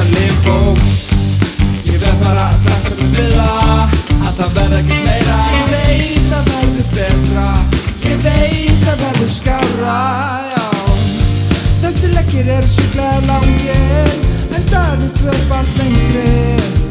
þetta limbo Ég verð bara að setja mig við það Að það verð ekki meira. Ég veit að verður betra Ég veit að verður skára Þessi leggir eru sjúklega langir En dagur tvöfald lengri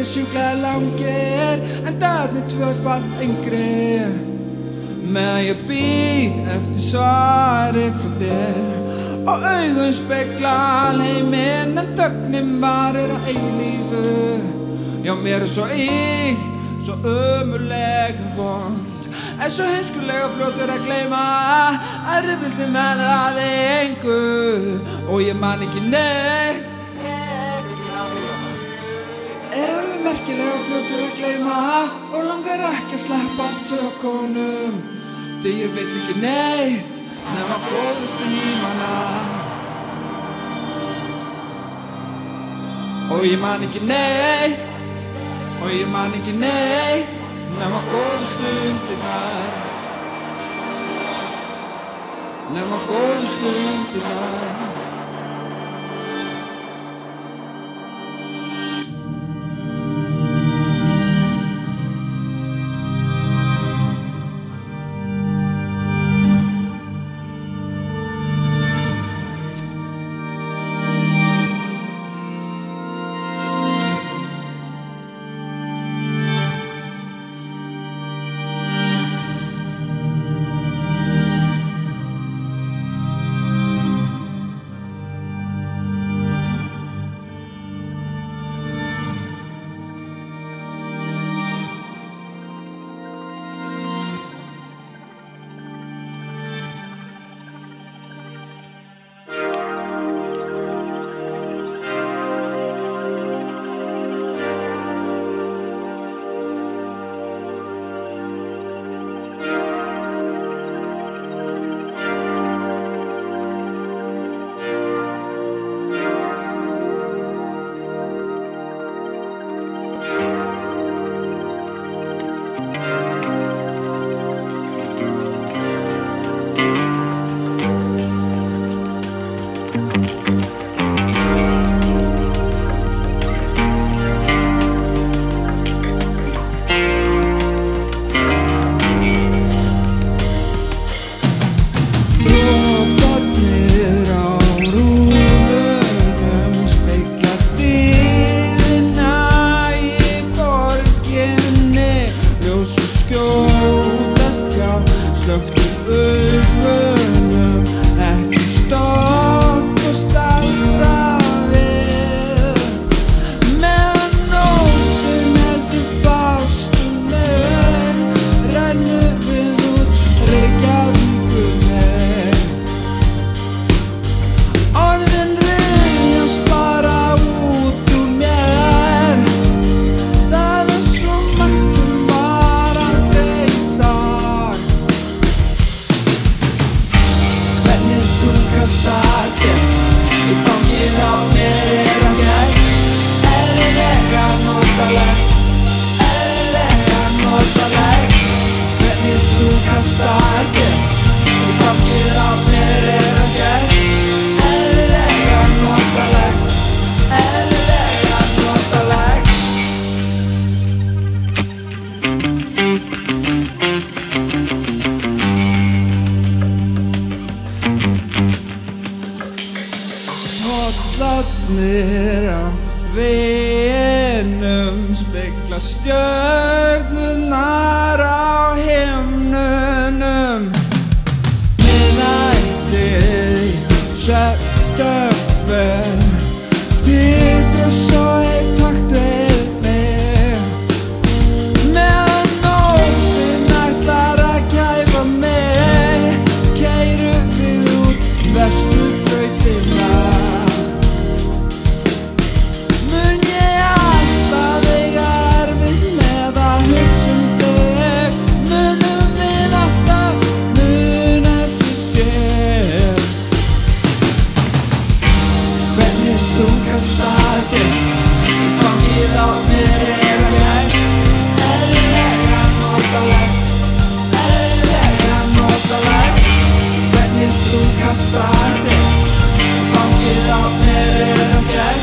eru sjúklega langir En dagarnir tvöfald yngri. Meðan ég býð eftir svari frá þér Og augun spekla heiminn En þögnin varir að eilífu. Já, mér er svo illt, svo ömurleg vond Er svo heimskulega fljótur að gleyma Að rifrildi með það engu. Og ég man ekki neitt merkilega fljótur að gleyma Og langar ekki að sleppa tökunum. Því ég veit ekki neitt Nefn að góðu stímana Og ég man ekki neitt Og ég man ekki neitt Nefn að góðu stundinar Nefn að góðu stundinar stjörnunar á himnunum Minnættið sög þú kastar þig. Fangir á mér er það gæt